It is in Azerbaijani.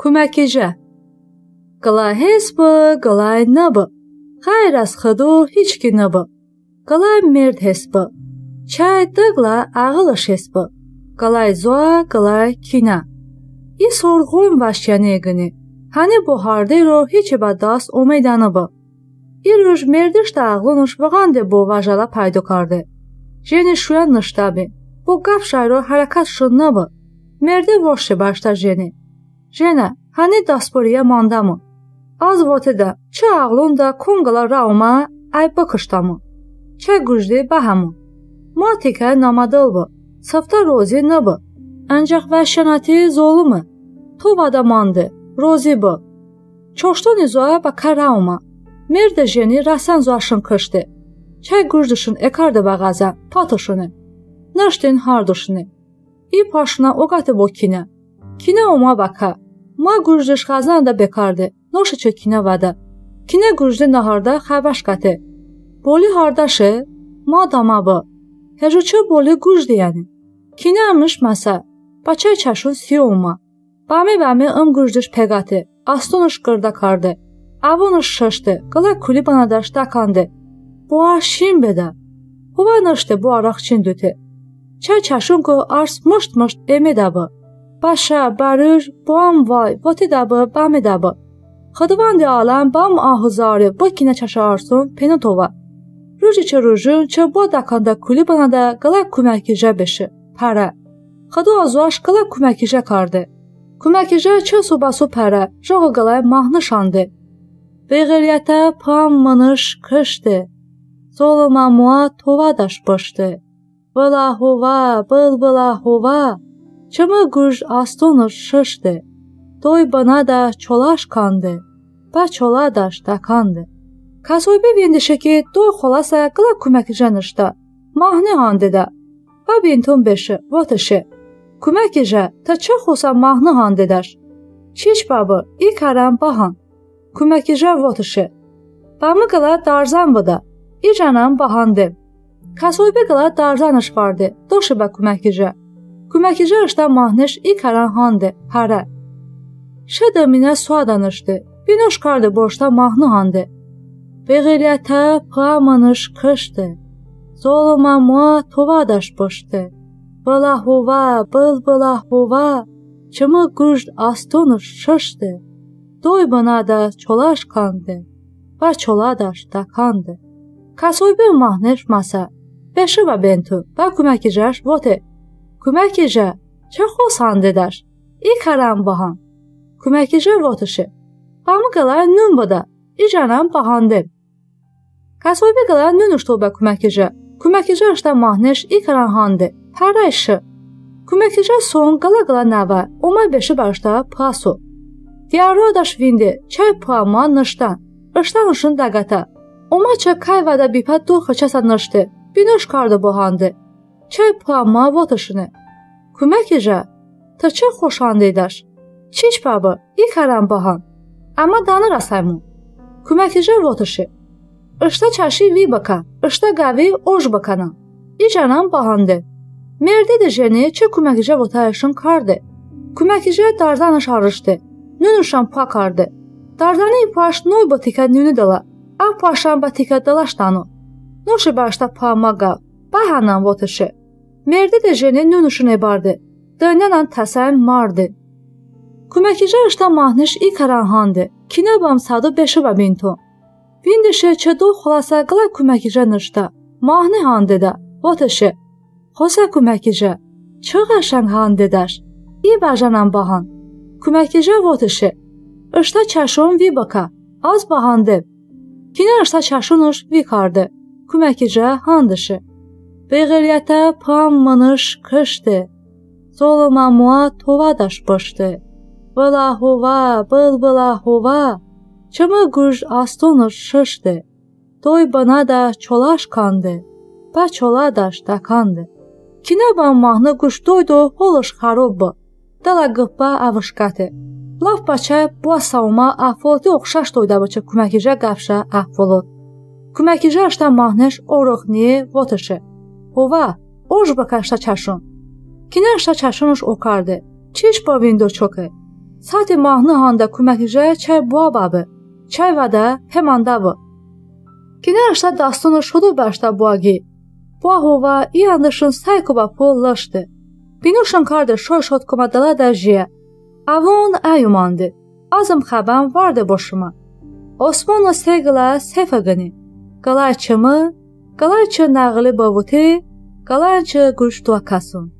کمکیجه Qılay hesbı, qılay nabı. Xeyr az xıdu hiç ki nabı. Qılay merd hesbı. Çay dıqla ağılış hesbı. Qılay zoa, qılay kina. I sorğun vaşyanegini. Hani bu harde ro hiç badas o meydanı bu. I ruj merdiş da ağlınuş vağande bu vajala paydo kardı. Jeni şuyan nıştabi. Bu qaf şayro harakat şınna bu. Merde voşe başta jeni. Jena, hani dasporiya mandamı? Az votedə çə ağlın da konqala rauma ay bakıştamı. Çə gücdə bahamı. Matikə namadılbı. Safta rozi nabı. Ancaq vəhşənəti zolumı. Tovada mandı. Rozi bu. Çoşton izoa bakarauma. Merdə jeni rasan zoaşın kışdı. Çə gücdüşün ekardı bağaza patışını. Naştin harduşunu. İ paşına o qatı bokine. Kine oma baka. Ma gücdüş xazan da bekardı. Noşa çökinə vada. Kinə qurjdə naharda xəbəş qatı. Boli hardaşı? Ma damabı. Həjuçə boli qurjdə yəni. Kinə amış masa. Baçay çaşun siyoma. Bami bami ım qurjduş pegati. Astonuş qırda kardı. Avonuş şaşdı. Qala kuli banadaş dakandı. Bu aşin beda. Huva nışdı bu araq çin dütü. Çay çaşun ko ars mışt mışt emedabı. Başa, barır, buam vay, vati dabı, bami dabı. Xadavandi alam bam ahuzarı bakina çaşarsun penotova. Ruji çarujun çabua dakanda kulibanada qala kuməkicə beşi. Para. Xadu azuaş qala kuməkicə kardı. Kuməkicə çə subasu para. Joğa qala mahnı şandı. Beğeriyyətə pam manış kışdı. Zoluma mua tova daş başdı. Bıla hova, bıl bıla hova. Çımı quş astonur şışdı. Doy bana da çolaş kandı. Ba çola daş da kandı. Kasoybe vendişe ki doy xolasa qıla kuməkicənişda. Mahni handida. Ba bintun beşi, vatışı. Kuməkicə ta çoxosa mahni handidaş. Çiç babı, ilk aram bahan. Kuməkicə vatışı. Bamı qıla darzan bıda. İcanam bahandı. Kasoybe qıla darzanış vardı. Doşu ba kuməkicə. Kuməkicə işdə mahniş ilk aran handı. Hara. Şədə minə sua danışdı. Binoş kardı borçda mahnı handı. Beğeriyyətə pıamanış kışdı. Zoluma mua tovadaş boşdu. Bıla huva, bıl bıla huva. Çımı qurd astonuş şışdı. Doy bana da çolaş kandı. Ba çoladaş da kandı. Kasoybe mahneş masa. Beşi va bentu. Ba kuməkicəş vote. Kuməkicə. Çə xosandıdaş. İkaram bahan. Kuməkicə votışı. Pamı qala nünbada. İcanam bahandı. Kasoybe qala nünüştoba kuməkicə. Kuməkicə işdə mahneş ikaran handı. Parayşı. Kuməkicə son qala qala nava. Oma beşi başda paso. Diaro daş vindi. Çay pama nışdan. Işdan ışın dagata. Oma çay kayvada bipa do xaçasa nışdı. Binoş kardı bohandı. Çay pama votışını. Kuməkicə. Taça xoşandıdaş. Çiç babı, ikaran bahan. Amma danır asaymu. Kuməkicə votışı. Işda çaşı vi baka, ışda qavi oj bakana. İcanan bahandı. Merdi de jeni çə kuməkicə votayışın kardı. Kuməkicə dardanış arışdı. Nünüşan pakardı. Dardani ipaş noy batika nünü dala. Av paşan batika dalaştanu. Noşi başta pamaga. Bahanan votışı. Merdi de jeni nünüşün ebardı. Dönanan təsən mardı. Kuməkicə işdə mahniş i karanhandı. Kinə bam sadı beşi və binto. Vindişə çədo xulasa qıla kuməkicə nışda. Mahni handı da. Votışı. Xosa kuməkicə. Çığa handı daş. İ bajanan bahan. Kuməkicə votışı. Işda çaşon vi baka. Az bahandı. Kinə işda çaşonuş vi kardı. Kuməkicə handışı. Beğeriyyətə pam manış kışdı. Zoluma mua tovadaş başdı. Bıla hova, bıl bıla hova. Çımı quş astonur şışdı. Doy bana da çolaş kandı. Ba çola daş da kandı. Kinə ban mahnı quş doydu holuş xarobbu. Dala qıppa avışqatı. Laf baça bu savma ahvolati oxşaş doyda baça kuməkicə qafşa ahvolot. Kuməkicə aşta mahneş oroxni votışı. Hova, orj bakaşta çaşun. Kinə aşta çaşunuş okardı. Çiş ba vindo çoke. Сати маҳну ҳанда кӯмакиҷа чай буабабы. Чай вада пемандабы. Кинарашта дастону шуду башта буаги. Буаҳува и андашун сай куба пул лашты. Бинушан карда шой шот кума дала да жия. Авон аюманды. Азам хабам варда бошума. Осмону сегла сефагани. Галай чымы, галай чы нағли бавути, галай чы гуштуа касун.